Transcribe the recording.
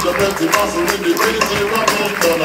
The dirty muscle in the crazy running.